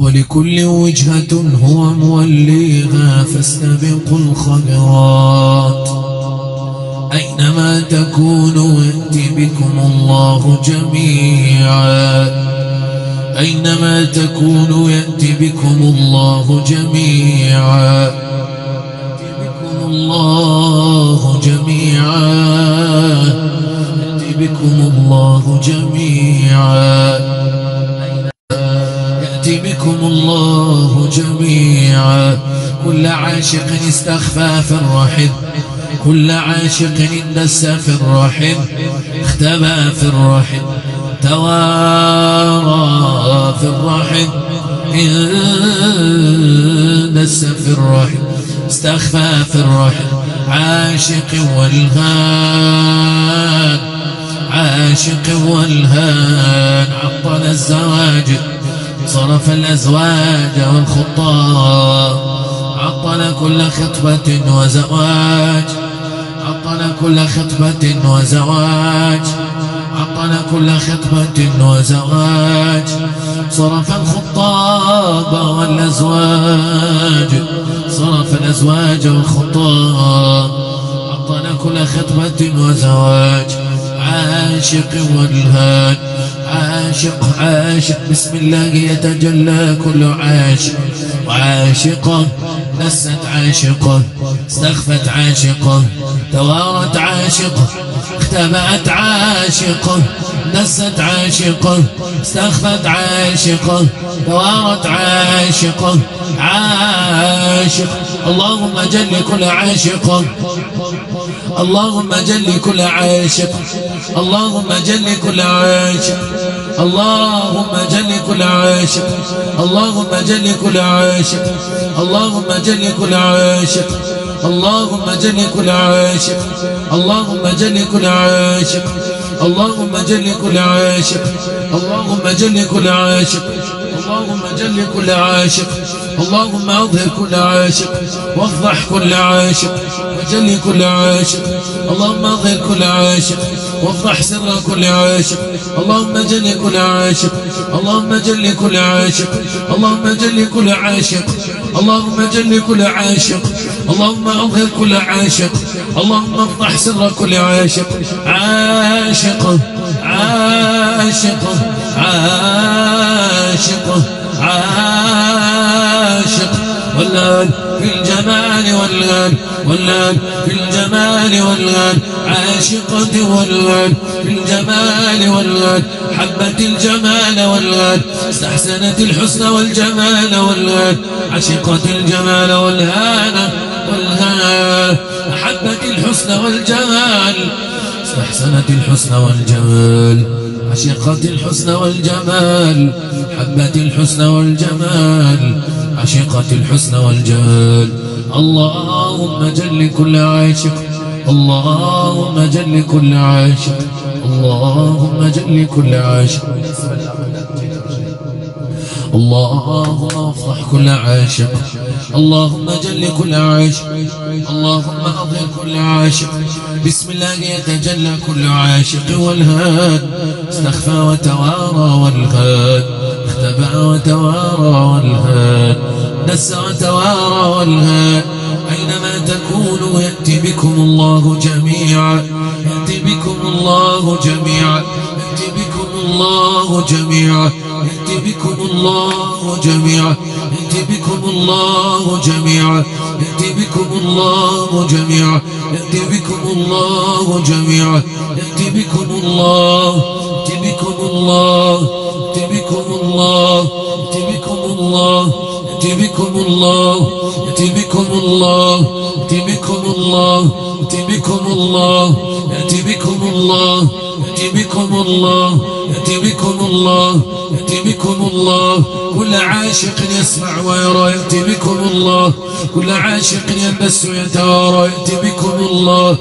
ولكل وجهة هو موليها فاستبقوا الخيرات. أينما تكونوا يأتي بكم الله جميعا. أينما تكونوا يأتي بكم الله جميعا. يأتي بكم الله جميعا. يأتي بكم الله جميعا. بكم الله جميعا. كل عاشق استخفى في الرحم. كل عاشق اندس في الرحم. اختبى في الرحم. توارى في الرحم. اندس في الرحم. استخفى في الرحم. عاشق والهان. عاشق والهان. عطل الزواج. صرف الأزواج والخطاب عطل كل خطبة وزواج. عطل كل خطبة وزواج. عطل كل خطبة وزواج. صرف الخطاب والأزواج. صرف الأزواج والخطاب عطل كل خطبة وزواج. عاشق والهاد. عاشق عاشق. بسم الله يتجلى كل عاشق وعاشقة نست عاشقة استخفت عاشقة توارت عاشقة اختبأت عاشقة نست عاشقة استخفت عاشقة توارت عاشقة عاشق. اللهم جل كل عاشق. اللهم جل كل عاشق. اللهم جل كل عاشق اللهم جل كل عاشق اللهم جل كل عاشق اللهم جل كل عاشق اللهم جل كل عاشق اللهم جل كل عاشق اللهم جل كل عاشق اللهم جل كل عاشق اللهم جل كل عاشق اللهم أظهر كل عاشق وافضح كل عاشق وجل كل عاشق اللهم أظهر كل عاشق وافضح سر كل عاشق اللهم جل كل عاشق اللهم جل كل عاشق اللهم جل كل عاشق اللهم جل كل عاشق اللهم أظهر كل عاشق اللهم افضح سر كل عاشق عاشق عاشق عاشق عاشق. والآن في الجمال والآن والآن في الجمال والآن عاشقة والآن. في الجمال والآن حبت الجمال والآن. استحسنت الحسن والجمال والآن. عشقت الجمال والهان والهان أحبت الحسن والجمال استحسنت الحسن والجمال عشقت الحسن والجمال حبت الحسن والجمال عشقت الحسن والجمال. اللهم جل كل عاشق اللهم جل كل عاشق اللهم جل كل عاشق. اللهم افضح كل عاشق. اللهم جل كل عاشق اللهم أظهر كل عاشق بسم الله يتجلى كل عاشق والهاد. استخفى وتوارى والهاد. اختبأ وتوارى والهاد. نسى وتوارى والهاد. أينما تكونوا يأتي بكم الله جميعا. يأتي بكم الله جميعا. يأتي بكم الله جميعا. انت بكم الله جميعا انت بكم الله جميعا انت بكم الله جميعا انت بكم الله جميعا انت بكم الله انت بكم الله انت بكم الله انت بكم الله تبكم الله تبكم الله تبكم الله تبكم الله تبكم الله تبكم الله يأتي بكم الله يأتي بكم الله كل عاشق يسمع ويرى يأتي بكم الله كل عاشق يلبس ويتوارى يأتي بكم الله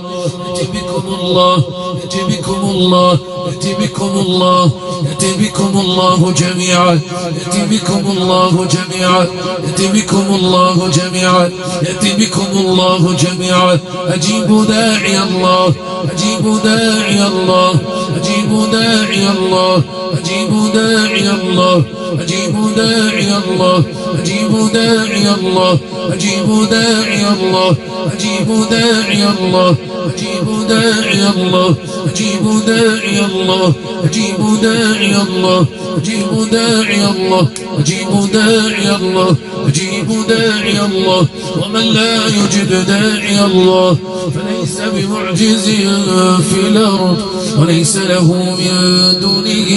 يأتي بكم الله يأتي بكم الله يأتي بكم الله يأتي بكم الله جميعا يأتي بكم الله جميعا يأتي بكم الله جميعا يأتي بكم الله جميعا أجيبوا داعي الله أجيبوا داعي الله أجيبوا داعي الله أجيبوا داعي الله أجيبوا داعي الله أجيبوا داعي الله أجيبوا داعي الله أجيبوا داعي الله أجيبوا داعي الله أجيبوا داعي الله أجيبوا داعي الله. أجيبوا داعي الله أجيبوا داعي الله أجيبوا داعي الله. ومن لا يجب داعي الله فليس بمعجز في الأرض وليس له من دونه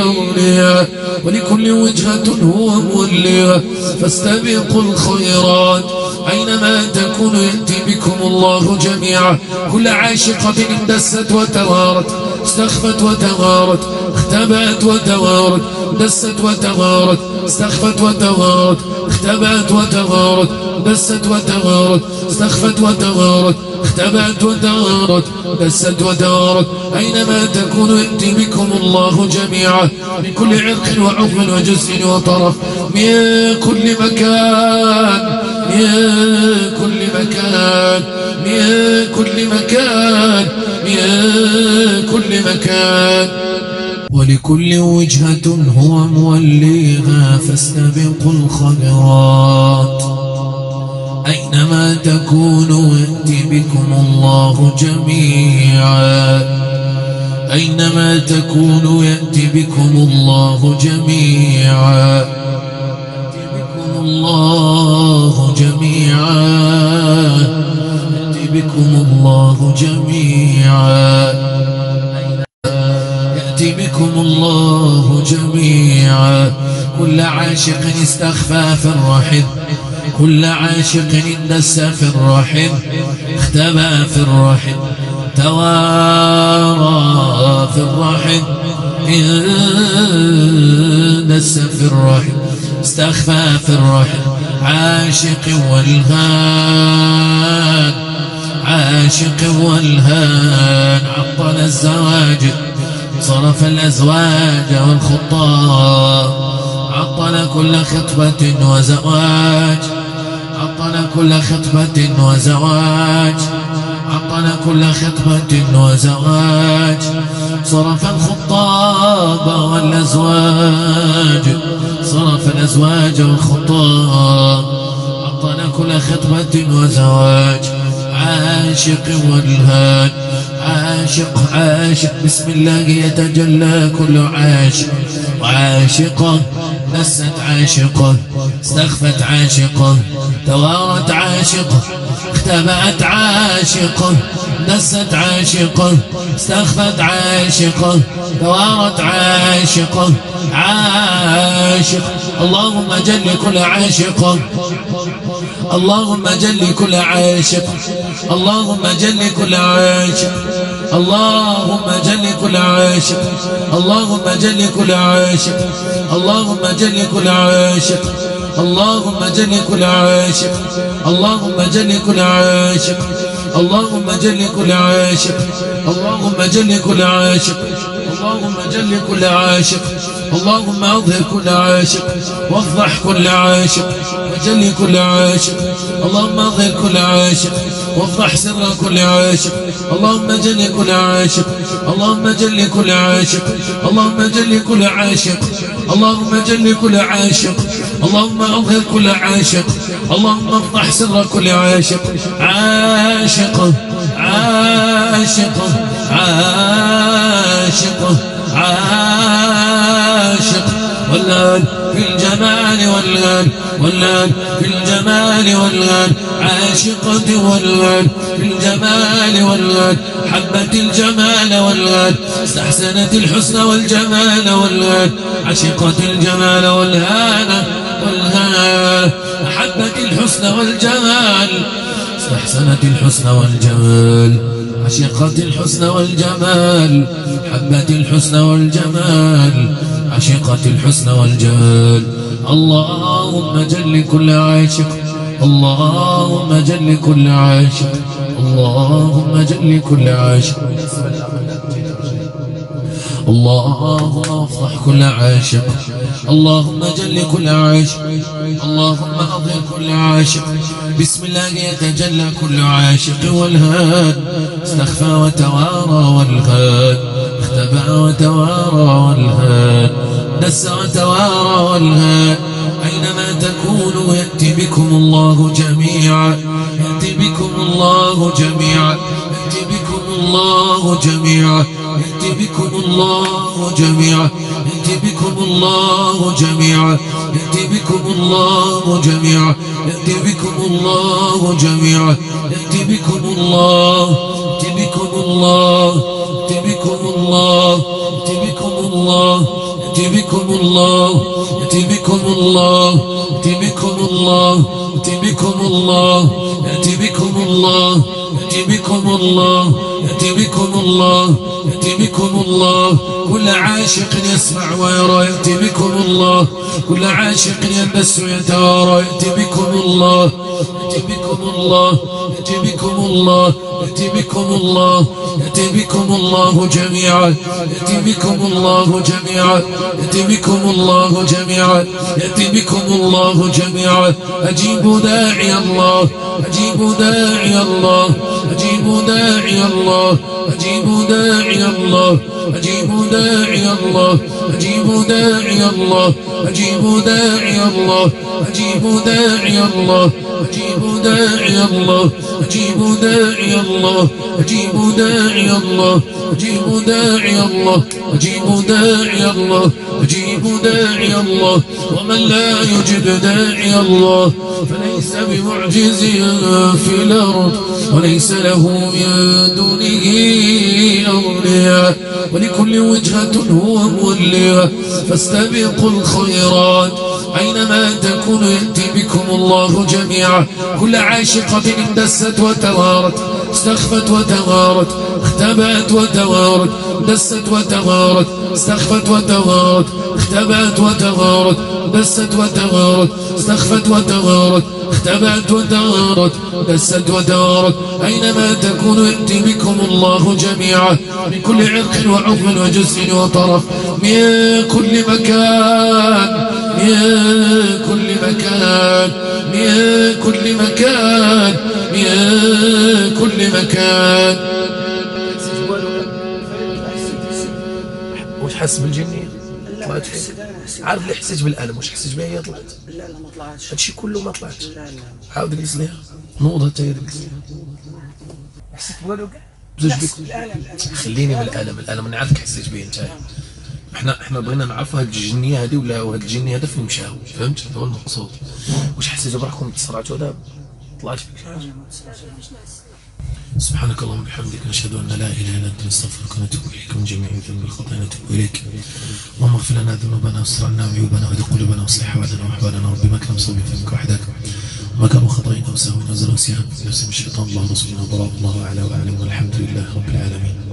أولياء. ولكل وجهة هو موليها فاستبقوا الخيرات. أينما تكون يأتي بكم الله جميعا. كل عاشقة اندست وتوارت. استخفت وتغارت اختبأت وتوارت دست وتغارت استخفت وتغارت اختبأت وتغارت دست وتغارت استخفت وتغارت اختبأت ودارت دست ودارت أينما تكون يأتي بكم الله جميعا من كل عرق وعظم وجزء وطرف من كل مكان من كل مكان من كل مكان. من كل مكان. ولكل وجهة هو موليها فاستبقوا الخيرات. أينما تكونوا يأتي بكم الله جميعا. أينما تكونوا يأتي بكم الله جميعا. يأتي بكم الله جميعا. بكم الله جميعا. يأتي بكم الله جميعا. كل عاشق استخفى في الرحم. كل عاشق اندس في الرحم. اختبى في الرحم. توارى في الرحم. اندس في الرحم. استخفى في الرحم. عاشق والهان عاشق والهان عطل الزواج صرف الأزواج والخطاب. عطل كل خطبة وزواج عطل كل خطبة وزواج عطل كل خطبة وزواج. صرف الخطاب والأزواج صرف الأزواج والخطاب. عطل كل خطبة وزواج. عاشق والهان عاشق عاشق. بسم الله يتجلى كل عاشق. وعاشقه نست عاشقه استخفت عاشقه توارت عاشقه اختبأت عاشقه نست عاشقه استخفت عاشقه توارت عاشقه عاشق. اللهم جل كل عاشق. اللهم جل كل عاشق. اللهم جل كل عاشق اللهم جل كل عاشق اللهم جل كل عاشق اللهم جل كل عاشق اللهم جل كل عاشق اللهم جل كل عاشق اللهم جل كل عاشق اللهم جل كل عاشق اللهم جل كل عاشق اللهم أظهر كل عاشق وافضح كل عاشق وجل كل عاشق اللهم أظهر كل عاشق وافضح سر كل عاشق اللهم جل كل عاشق اللهم جل كل عاشق اللهم جل كل عاشق اللهم جل كل عاشق اللهم أظهر كل عاشق اللهم افضح سر كل عاشق عاشق عاشق عاشق عاشق والآن في الجمال والآن والآن في الجمال والآن عاشقة والآن في الجمال والآن. حبت الجمال والآن استحسنت الحسن والجمال والآن. عشقت الجمال والهان والهان أحبت الحسن والجمال استحسنت الحسن والجمال عشقت الحسن والجمال حبت الحسن والجمال عشقت الحسن والجمال. اللهم جل كل عاشق اللهم جل كل عاشق اللهم جل كل عاشق. اللهم افضح كل عاشق. اللهم جل كل عاشق. اللهم أظهر كل عاشق. بسم الله يتجلى كل عاشق والهاد. استخفى وتوارى والهاد اختبأ وتوارى والهاد. دس وتوارى والهاد. أينما تكونوا يأتي بكم الله جميعا. يأتي بكم الله جميعا. يأتي بكم الله جميعا. انت بكم الله جميعا انت بكم الله جميعا انت بكم الله جميعا انت بكم الله جميعا انت بكم الله انت بكم الله انت بكم الله انت بكم الله بكم الله يأتي بكم الله يأتي بكم الله يأتي بكم الله يأتي بكم الله يأتي بكم الله يأتي بكم الله يأتي بكم الله كل عاشق يسمع ويرى يأتي بكم الله كل عاشق يلبس ويتوارى يأتي بكم الله يأتي بكم الله يأتي بكم الله يأتي بكم الله يأتي بكم الله جميعا يأتي بكم الله جميعا يأتي بكم الله جميعا يأتي بكم الله جميعا أجيبوا داعي الله أجيبوا داعي الله أجيبوا داعي الله أجيبوا داعي الله أجيبوا داعي الله أجيبوا داعي الله أجيبوا داعي الله أجيبوا داعي الله أجيبوا داعي الله أجيبوا داعي الله أجيبوا داعي الله أجيبوا داعي الله أجيبوا داعي الله أجيبوا داعي الله ومن لا يجب داعي الله فليس بمعجز في الأرض وليس له من دونه أولياء. ولكل وجهة هو موليها فاستبقوا الخيرات. أينما تكون يأتي بكم الله جميعا. كل عاشقة اندست وتوارت استخفت وتوارت اختبأت وتوارت دست وتوارت استخفت وتوارت اختبأت وتوارت دست وتوارت استخفت وتوارت اختبأت وتوارت دست وتوارت أينما تكون يأتي بكم الله جميعا من كل عرق وعظم وجسم وطرف. من كل مكان من كل مكان من كل مكان من كل مكان. حس بالجنية طلعت فيه عارف اللي حسيت بالألم؟ وش حسيت بها؟ هي طلعت. لا لا ما طلعتش هادشي كله ما طلعتش. لا لا عاود جلس ليها نوض حتى هي جلس ليها حسيت بوالو كاع؟ الالم الألم. خليني من الألم. أنا عارفك حسيت به أنت. إحنا إحنا بغينا نعرفوا هاد الجنية هذه ولا هاد الجنية هذا فين مشاو؟ فهمت؟ هذا هو المقصود. واش حسيتوا براحكم تسرعتوا هذا طلعت فيك. سبحانك اللهم وبحمدك نشهد أن لا إله إلا أنت نستغفرك ونتوب إليك. من جميع الذنوب والخطايا نتوب إليك. اللهم اغفر لنا ذنوبنا واستر عنا عيوبنا واهد قلوبنا واصلح احوالنا وأحوالنا. رب ما كان مصوبين فمك وحدك وما كان خطأنا وسهونا وزر وسيان نفس الشيطان الله رسولنا ضرب الله أعلى وأعلم والحمد لله رب العالمين.